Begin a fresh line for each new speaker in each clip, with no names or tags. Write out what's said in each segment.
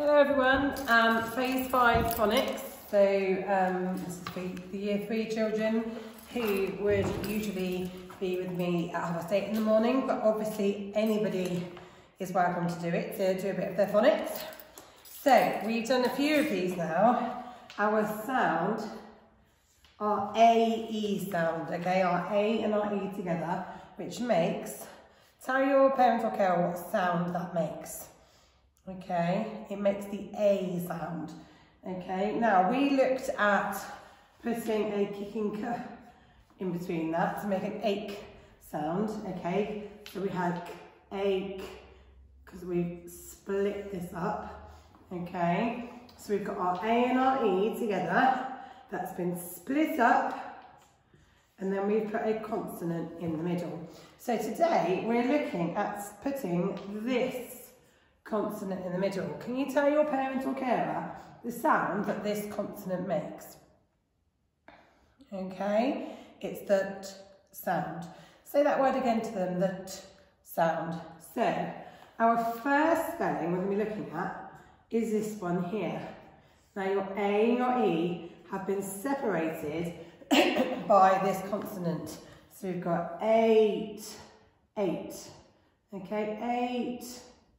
Hello everyone, um, phase five phonics. So um, this is for the year three children who would usually be with me at half past eight in the morning, but obviously anybody is welcome to do it, to do a bit of their phonics. So we've done a few of these now. Our sound, our A-E sound, okay, our A and our E together, which makes, tell your parents or care what sound that makes okay? It makes the A sound, okay? Now, we looked at putting a kicking k in between that to make an ache sound, okay? So we had ache, because we split this up, okay? So we've got our A and our E together, that's been split up, and then we've put a consonant in the middle. So today, we're looking at putting this consonant in the middle. Can you tell your parent or carer the sound that this consonant makes? Okay, it's the t sound. Say that word again to them, the t sound. So, our first spelling we're going to be looking at is this one here. Now your A and your E have been separated by this consonant. So we've got eight, eight. Okay, eight,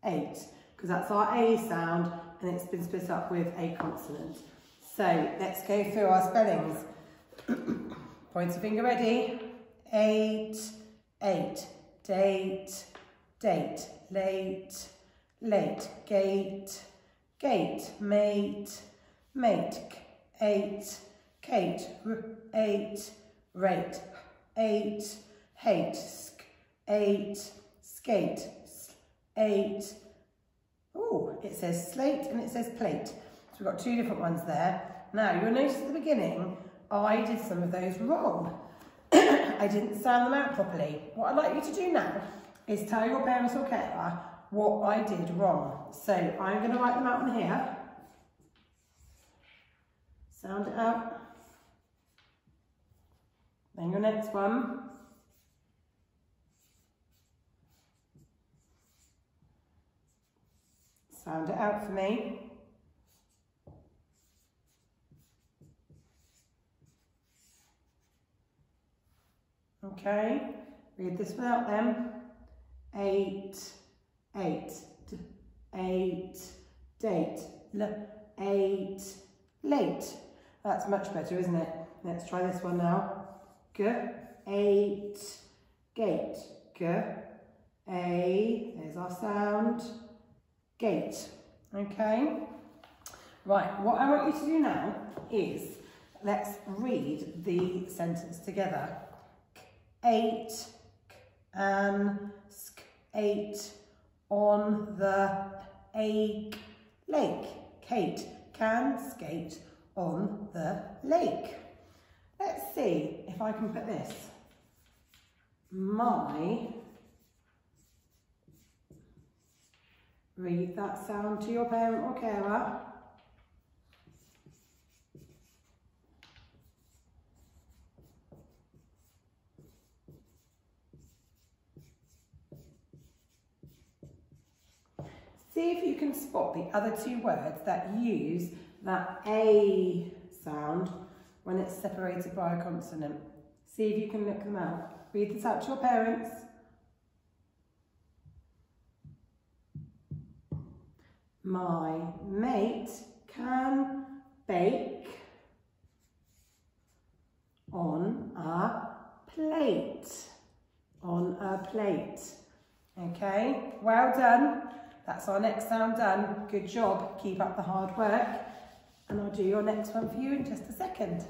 eight because that's our A sound and it's been split up with a consonant. So let's go through our spellings. Point of finger ready. Eight, eight, date, date, late, late, gate, gate, mate, mate, eight, Kate, eight, rate, eight, hate, eight, skate, eight, Oh, it says slate and it says plate. So we've got two different ones there. Now, you'll notice at the beginning, I did some of those wrong. I didn't sound them out properly. What I'd like you to do now is tell your parents or carer what I did wrong. So I'm going to write them out on here. Sound it out. Then your next one. Sound it out for me. Okay, read this without them. Eight, eight, eight, date, l, eight, late. That's much better, isn't it? Let's try this one now. G, eight, gate, g, a, there's our sound gate. Okay? Right, what I want you to do now is let's read the sentence together. Eight um, an eight on the a lake. Kate can skate on the lake. Let's see if I can put this. My Read that sound to your parent or carer. See if you can spot the other two words that use that A sound when it's separated by a consonant. See if you can look them out. Read this out to your parents. My mate can bake on a plate. On a plate. Okay, well done. That's our next sound done. Good job. Keep up the hard work. And I'll do your next one for you in just a second.